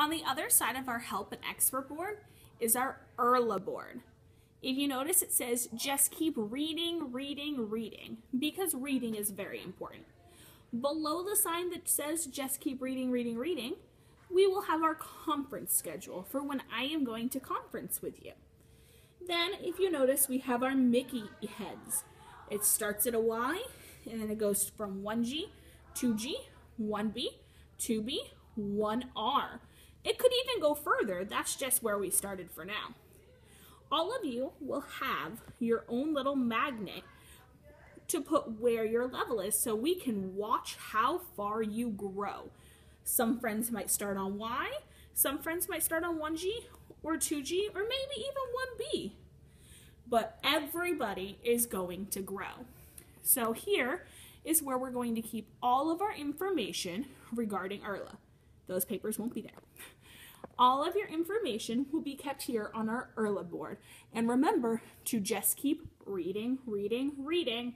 On the other side of our help and expert board is our IRLA board. If you notice, it says just keep reading, reading, reading, because reading is very important. Below the sign that says just keep reading, reading, reading, we will have our conference schedule for when I am going to conference with you. Then, if you notice, we have our Mickey heads. It starts at a Y, and then it goes from 1G, 2G, 1B, 2B, 1R. It could even go further. That's just where we started for now. All of you will have your own little magnet to put where your level is so we can watch how far you grow. Some friends might start on Y, some friends might start on 1G or 2G or maybe even 1B. But everybody is going to grow. So here is where we're going to keep all of our information regarding IRLA. Those papers won't be there. All of your information will be kept here on our IRLA board. And remember to just keep reading, reading, reading.